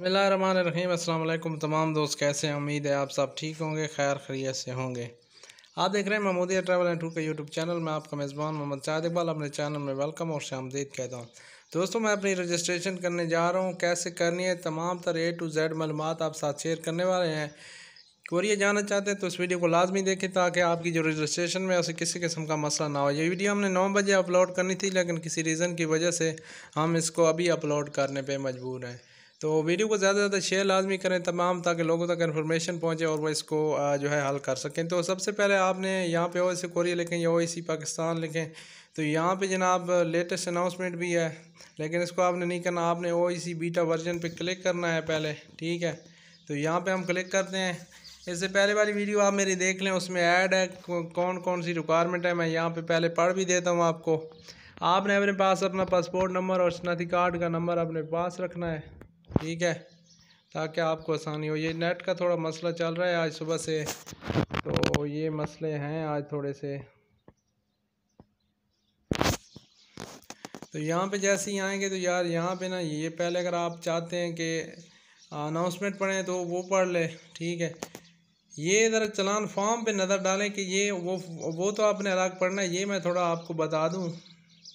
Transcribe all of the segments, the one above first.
बसमीम अल्लाम तमाम दोस्त कैसे हैं? उम्मीद है आप सब ठीक होंगे, खैर खरीत से होंगे। आप देख रहे हैं महमूदिया ट्रैवल एंड टूर के यूट्यूब चैनल। में आपका मेज़बान मोहम्मद शाद इकबाल, अपने चैनल में वेलकम और शामदीद कहता हूँ। दोस्तों, मैं अपनी रजिस्ट्रेशन करने जा रहा हूँ। कैसे करनी है? तमाम तर ए टू जेड मालूम आप साथ शेयर करने वाले हैं। कोरिया जाना चाहते हैं तो इस वीडियो को लाजमी देखें ताकि आपकी जो रजिस्ट्रेशन में उसे किसी किस्म का मसला ना हो। ये वीडियो हमने नौ बजे अपलोड करनी थी, लेकिन किसी रीज़न की वजह से हम इसको अभी अपलोड करने पर मजबूर हैं। तो वीडियो को ज़्यादा से ज़्यादा शेयर लाजमी करें तमाम, ताकि लोगों तक इन्फॉर्मेशन पहुँचे और वो इसको जो है हल कर सकें। तो सबसे पहले आपने यहाँ पे ओ एस कोरिया लिखें या ओ पाकिस्तान लिखें। तो यहाँ पे जनाब लेटेस्ट अनाउंसमेंट भी है, लेकिन इसको आपने नहीं करना। आपने ओ बीटा वर्जन पर क्लिक करना है पहले, ठीक है? तो यहाँ पर हम क्लिक करते हैं। इससे पहले वाली वीडियो आप मेरी देख लें, उसमें ऐड है, कौन कौन सी रिक्वायरमेंट है, मैं यहाँ पे पहले पढ़ भी देता हूँ आपको। आपने अपने पास अपना पासपोर्ट नंबर और शनाती कार्ड का नंबर अपने पास रखना है। ठीक है, ताकि आपको आसानी हो। ये नेट का थोड़ा मसला चल रहा है आज सुबह से तो ये मसले हैं आज थोड़े से। तो यहाँ पे जैसे ही आएँगे तो यार यहाँ पे ना ये पहले अगर आप चाहते हैं कि अनाउंसमेंट पढ़ें तो वो पढ़ ले, ठीक है। ये ज़रा चलान फॉर्म पे नज़र डालें कि ये वो वो तो आपने अलग पढ़ना है, ये मैं थोड़ा आपको बता दूँ,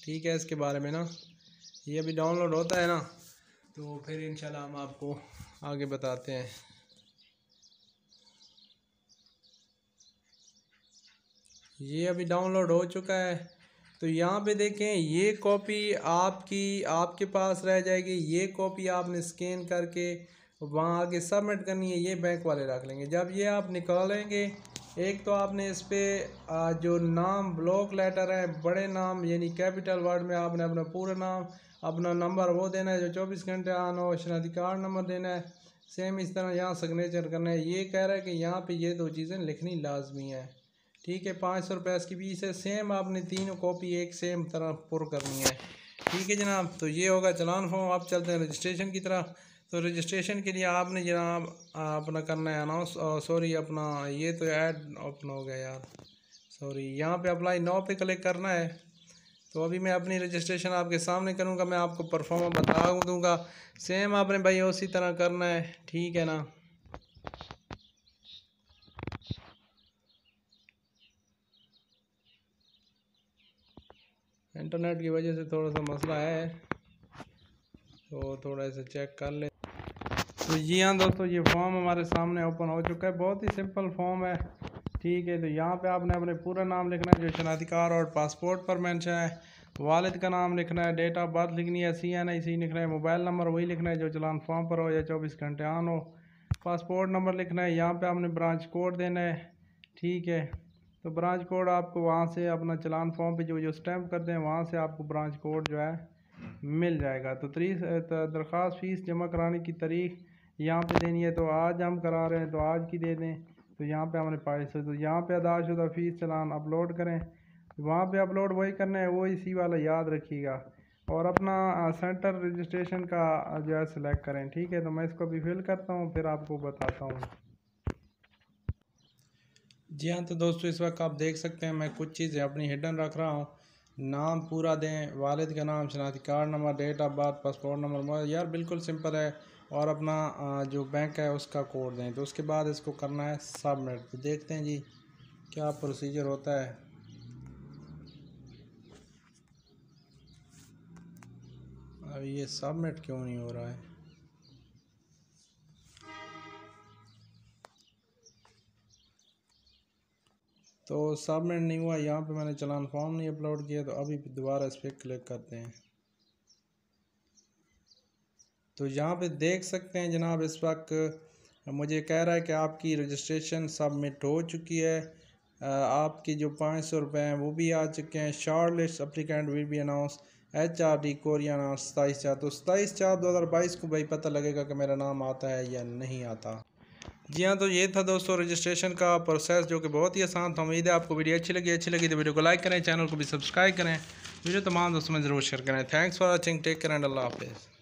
ठीक है, इसके बारे में ना। ये अभी डाउनलोड होता है ना। तो फिर इंशाल्लाह हम आपको आगे बताते हैं। ये अभी डाउनलोड हो चुका है। तो यहाँ पे देखें, ये कॉपी आपकी, आपके पास रह जाएगी। ये कॉपी आपने स्कैन करके वहाँ आगे सबमिट करनी है। ये बैंक वाले रख लेंगे। जब ये आप निकालेंगे एक तो आपने इस पर जो नाम ब्लॉक लेटर है, बड़े नाम, यानी कैपिटल वर्ड में आपने अपना पूरा नाम, अपना नंबर वो देना है जो चौबीस घंटे आना हो शनाती कार्ड नंबर देना है। सेम इस तरह यहाँ सिग्नेचर करना है। ये कह रहा है कि यहाँ पे ये दो चीज़ें लिखनी लाजमी है। ठीक है, पाँच सौ रुपये इसकी फ़ीस है। सेम आपने तीनों कॉपी एक सेम तरह पुर करनी है। ठीक है जनाब तो ये होगा चलान फॉर्म आप चलते हैं रजिस्ट्रेशन की तरह तो रजिस्ट्रेशन के लिए आपने जनाब अपना करना है अनाउंस सॉरी अपना ये तो ऐड ओपन हो गया यार। सॉरी यहाँ पे अप्लाई नो पे क्लिक करना है। तो अभी मैं अपनी रजिस्ट्रेशन आपके सामने करूँगा, मैं आपको परफॉर्म बता दूँगा। सेम आपने भाई उसी तरह करना है, ठीक है ना? इंटरनेट की वजह से थोड़ा सा मसला है। तो थोड़ा सा चेक कर ले। तो जी हाँ दोस्तों, ये फॉर्म हमारे सामने ओपन हो चुका है। बहुत ही सिंपल फॉर्म है। ठीक है तो यहाँ पे आपने अपने पूरा नाम लिखना है, जो शनाधिकार और पासपोर्ट पर मैंशन है। वालिद का नाम लिखना है डेट ऑफ़ बर्थ लिखनी है सी एन आई सी लिखना है मोबाइल नंबर वही लिखना है, जो चलान फॉर्म पर हो या चौबीस घंटे ऑन हो। पासपोर्ट नंबर लिखना है, यहाँ पे आपने ब्रांच कोड देना है। ठीक है तो ब्रांच कोड आपको वहाँ से अपना चलान फॉर्म पे जो जो स्टैम्प करते हैं वहाँ से आपको ब्रांच कोड जो है मिल जाएगा। तो त्री दरख्वास्त फ़ीस जमा कराने की तारीख यहाँ पे देनी है तो आज हम करा रहे हैं तो आज की दे दें। तो यहाँ पे हमने पाई तो यहाँ पे अदाशुदा फ़ीस चलान अपलोड करें। वहाँ पे अपलोड वही करना है, वो इसी वाला याद रखिएगा। और अपना सेंटर रजिस्ट्रेशन का जो है सिलेक्ट करें, ठीक है? तो मैं इसको भी फिल करता हूँ, फिर आपको बताता हूँ। जी हाँ तो दोस्तों, इस वक्त आप देख सकते हैं, मैं कुछ चीज़ें अपनी हिडन रख रहा हूँ। नाम पूरा दें, वालिद का नाम शनाती card number date of birth passport number यार, बिल्कुल सिंपल है। और अपना जो बैंक है उसका कोड दें। तो उसके बाद इसको करना है सबमिट तो देखते हैं जी, क्या प्रोसीजर होता है। अब ये सबमिट क्यों नहीं हो रहा है? तो सबमिट नहीं हुआ, यहाँ पे मैंने चलान फॉर्म नहीं अपलोड किया तो अभी दोबारा इस पर क्लिक करते हैं। तो यहाँ पे देख सकते हैं जनाब इस वक्त, मुझे कह रहा है कि आपकी रजिस्ट्रेशन सबमिट हो चुकी है। आपकी जो पाँच सौ रुपये हैं वो भी आ चुके हैं। Short list applicant will be announce H R D Korea नाम सताईस चार। तो सताईस चार दो हज़ार बाईस को भाई पता लगेगा कि मेरा नाम आता है या नहीं आता। जी हाँ तो ये था दोस्तों रजिस्ट्रेशन का प्रोसेस जो कि बहुत ही आसान था। उम्मीद है आपको वीडियो अच्छी लगी। अच्छी लगी तो वीडियो को लाइक करें, चैनल को भी सब्सक्राइब करें। वीडियो तमाम दोस्तों में ज़रूर शेयर करें। Thanks for watching take care and अल्लाह हाफिज़